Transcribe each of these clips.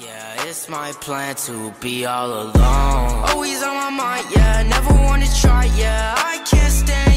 Yeah, it's my plan to be all alone. Always on my mind, yeah. Never wanna try, yeah. I can't stand.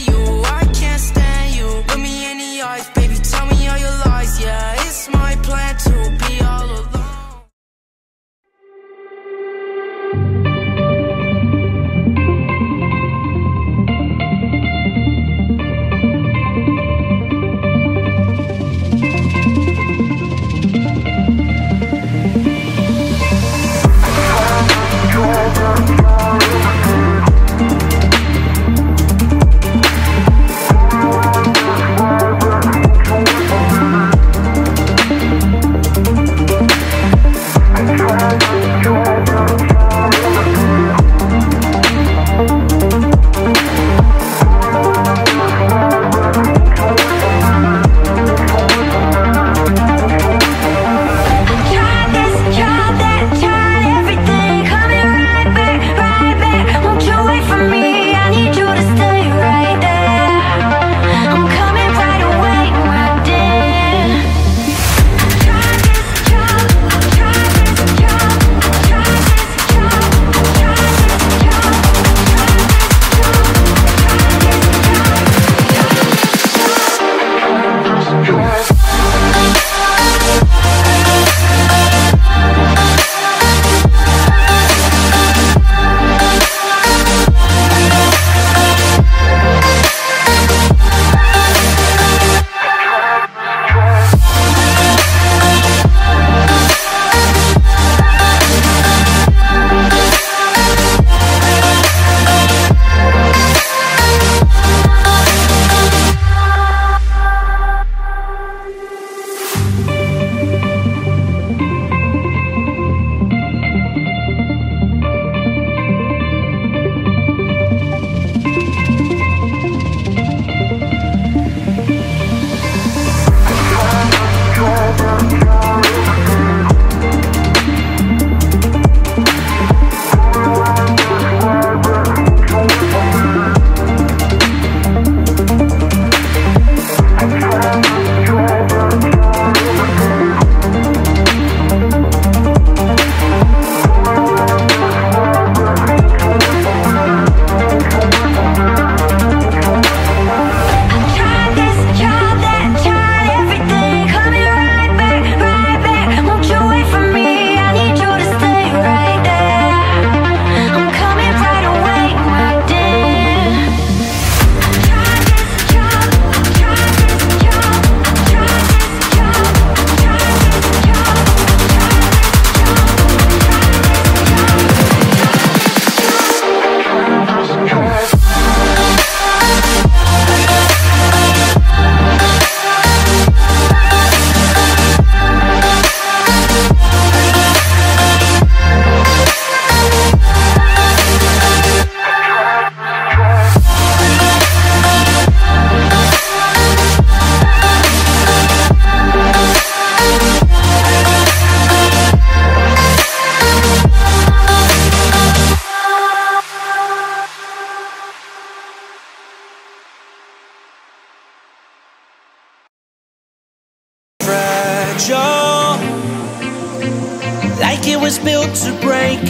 was built to break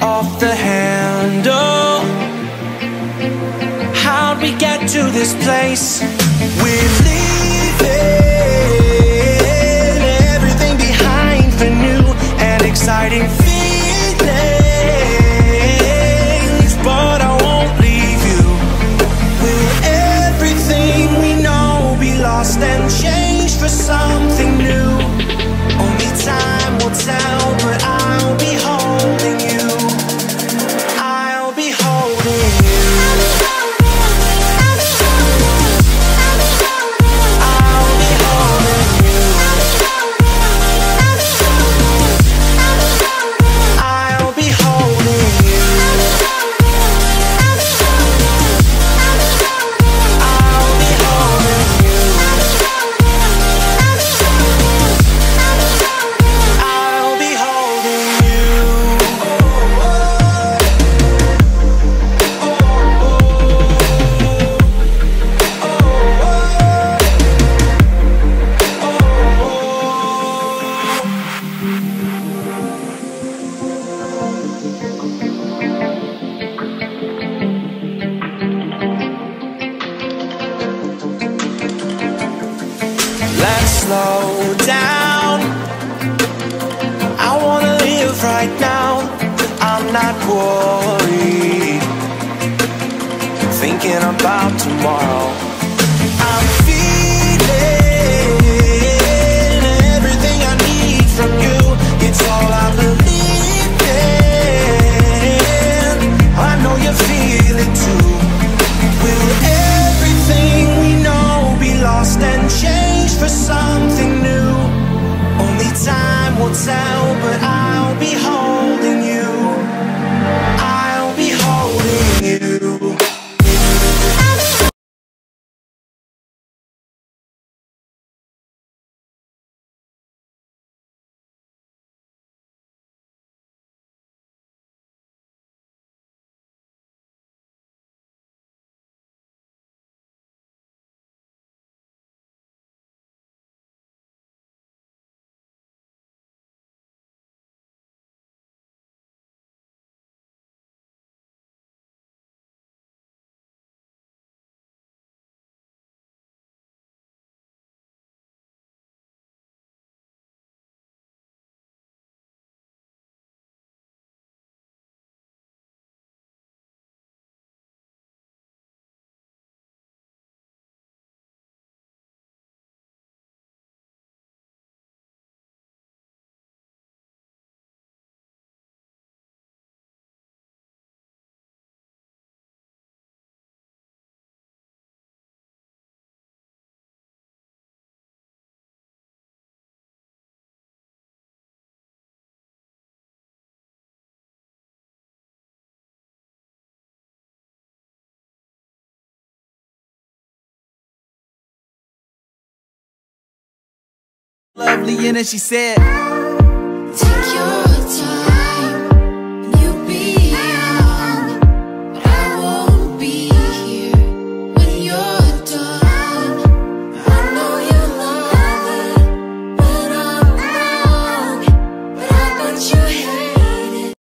off the handle. How'd we get to this place? We're leaving everything behind for new and exciting feelings, but I won't leave you. Will everything we know be lost and changed for something new? Only time will tell. Let's slow down. I wanna live right now. I'm not worried. Thinking about tomorrow. Lovely and then she said